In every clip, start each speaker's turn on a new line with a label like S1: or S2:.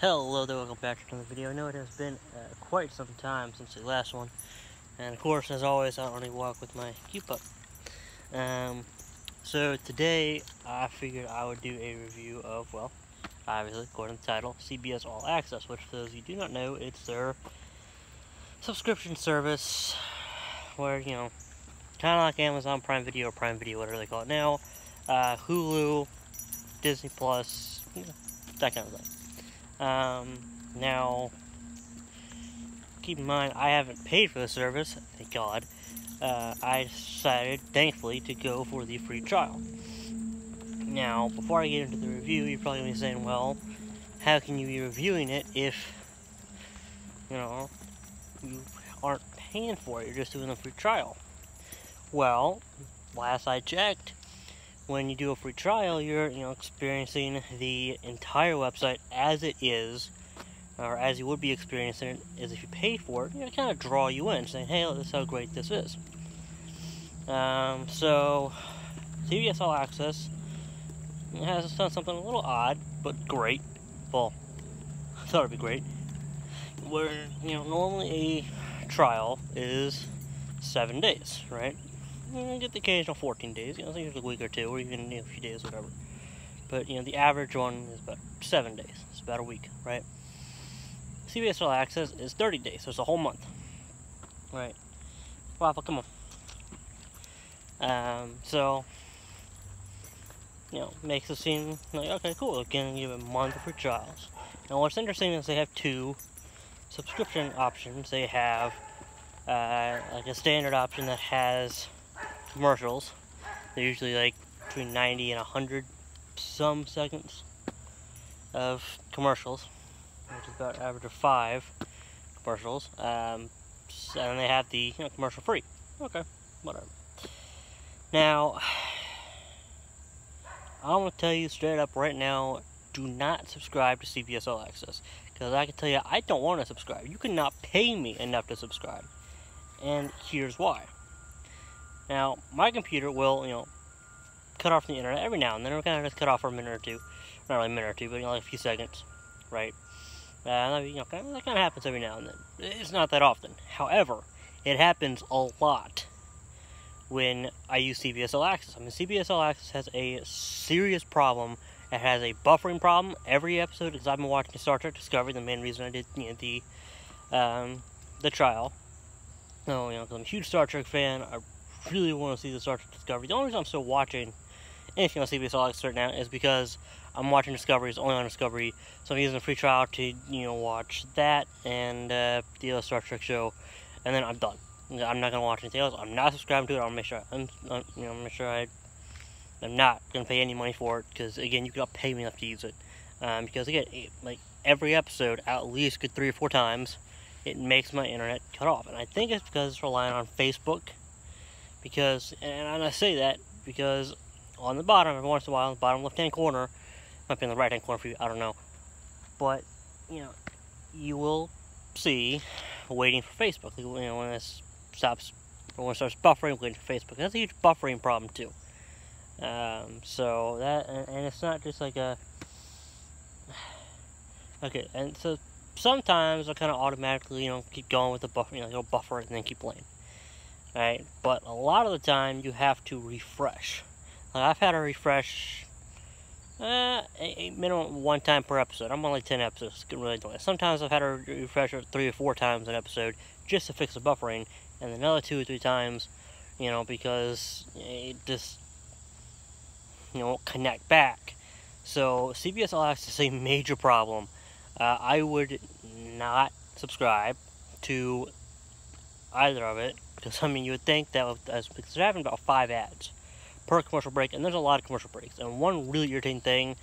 S1: Hello there, welcome back to another video. I know it has been uh, quite some time since the last one. And of course, as always, I only walk with my cute pup. Um, so today, I figured I would do a review of, well, obviously, according to the title, CBS All Access, which for those you do not know, it's their subscription service where, you know, kind of like Amazon Prime Video or Prime Video, whatever they call it now, uh, Hulu, Disney Plus, you know, that kind of thing. Um, now, keep in mind, I haven't paid for the service, thank God. Uh, I decided, thankfully, to go for the free trial. Now, before I get into the review, you're probably going to be saying, well, how can you be reviewing it if, you know, you aren't paying for it, you're just doing a free trial? Well, last I checked, when you do a free trial, you're you know experiencing the entire website as it is, or as you would be experiencing it is if you paid for it. You know, kind of draw you in, saying, "Hey, this is how great this is." Um, so, CBS All Access has done something a little odd, but great. Well, I thought it'd be great. Where you know normally a trial is seven days, right? Get the occasional 14 days, you know, usually a week or two, or even you know, a few days, whatever. But, you know, the average one is about seven days. It's about a week, right? CBS All Access is 30 days, so it's a whole month. Right. Waffle, come on. Um, so, you know, makes it seem like, okay, cool, can give a month for trials. Now, what's interesting is they have two subscription options. They have, uh, like a standard option that has commercials. They're usually like between 90 and 100 some seconds of commercials, which is about average of five commercials. Um, and they have the you know, commercial free. Okay, whatever. Now, I'm going to tell you straight up right now do not subscribe to CBS All Access. Because I can tell you, I don't want to subscribe. You cannot pay me enough to subscribe. And here's why. Now, my computer will, you know, cut off the internet every now and then. It'll kind of just cut off for a minute or two. Not really a minute or two, but you know, like a few seconds, right? Uh, you know, that kind of happens every now and then. It's not that often. However, it happens a lot when I use CBS All Access. I mean, CBS All Access has a serious problem. It has a buffering problem every episode because I've been watching Star Trek Discovery. The main reason I did you know, the um, the trial. So, you know, because I'm a huge Star Trek fan. I really want to see the Star Trek Discovery. The only reason I'm still watching anything on CBS All Access right now is because I'm watching Discovery. It's only on Discovery, so I'm using a free trial to you know watch that and uh, the other Star Trek show, and then I'm done. I'm not gonna watch anything else. I'm not subscribing to it. I'll make sure I'm, I'm you know make sure I I'm not gonna pay any money for it because again you cannot pay me enough to use it. Um, because again, it, like every episode, at least good three or four times, it makes my internet cut off, and I think it's because it's relying on Facebook because, and I say that because on the bottom, every once in a while, the bottom left-hand corner, might be in the right-hand corner for you, I don't know, but, you know, you will see waiting for Facebook, you know, when this stops, when it starts buffering, waiting for Facebook. That's a huge buffering problem, too. Um, so that, and, and it's not just like a, okay, and so sometimes I kind of automatically, you know, keep going with the buffer, you know, go buffer it and then keep playing right? But a lot of the time you have to refresh. Like I've had to refresh uh, a minimum one time per episode. I'm only 10 episodes, really annoying. Sometimes I've had to refresh it three or four times an episode just to fix the buffering, and another two or three times, you know, because it just, you know, connect back. So CBS All Access is a major problem. Uh, I would not subscribe to either of it because, I mean, you would think that because they're having about five ads per commercial break, and there's a lot of commercial breaks. And one really irritating thing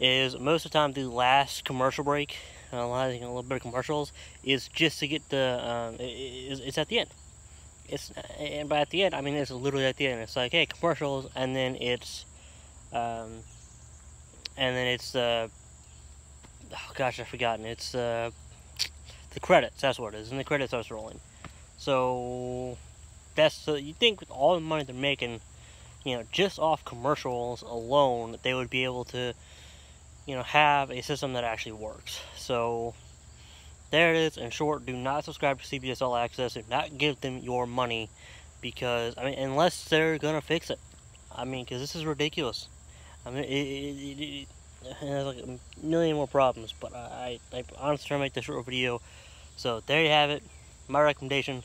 S1: is most of the time the last commercial break, a lot of a little bit of commercials, is just to get the, um, it, it's at the end. It's, and by at the end, I mean, it's literally at the end. It's like, hey, commercials, and then it's, um, and then it's, uh, oh gosh, I've forgotten. It's, uh, the credits, that's what it is, and the credits starts rolling. So that's so you think with all the money they're making, you know, just off commercials alone, they would be able to you know, have a system that actually works. So there it is. In short, do not subscribe to CBS All Access. Do not give them your money because I mean, unless they're gonna fix it. I mean, because this is ridiculous. I mean, it, it, it, it, has like a million more problems. But I, I honestly try to make this short video. So there you have it. My recommendation: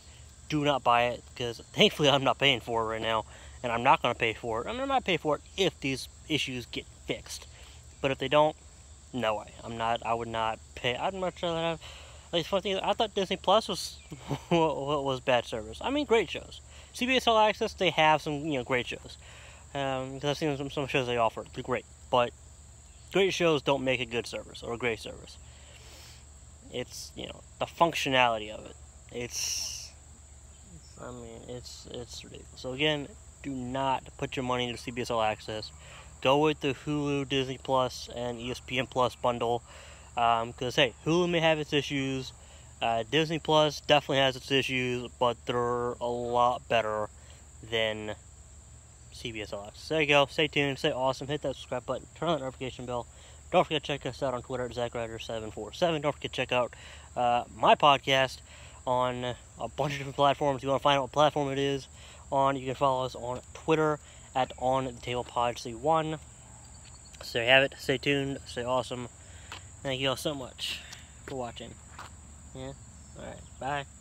S1: do not buy it because thankfully I'm not paying for it right now, and I'm not gonna pay for it. I'm not pay for it if these issues get fixed. But if they don't, no way. I'm not. I would not pay. I'd much rather have. Like funny thing, I thought Disney Plus was what was bad service. I mean, great shows. CBS All Access, they have some you know great shows. Um, because I've seen some, some shows they offer, they're great. But great shows don't make a good service or a great service. It's you know the functionality of it. It's, I mean it's it's ridiculous. So again, do not put your money into CBS All Access go with the Hulu, Disney Plus, and ESPN Plus bundle. Because, um, hey, Hulu may have its issues. Uh, Disney Plus definitely has its issues, but they're a lot better than CBS All Access. There you go. Stay tuned. Stay awesome. Hit that subscribe button. Turn on that notification bell. Don't forget to check us out on Twitter at ZachRider747. Don't forget to check out uh, my podcast on a bunch of different platforms. If You want to find out what platform it is on, you can follow us on Twitter at On the Table Pod C1. So there you have it. Stay tuned. Stay awesome. Thank you all so much for watching. Yeah. Alright. Bye.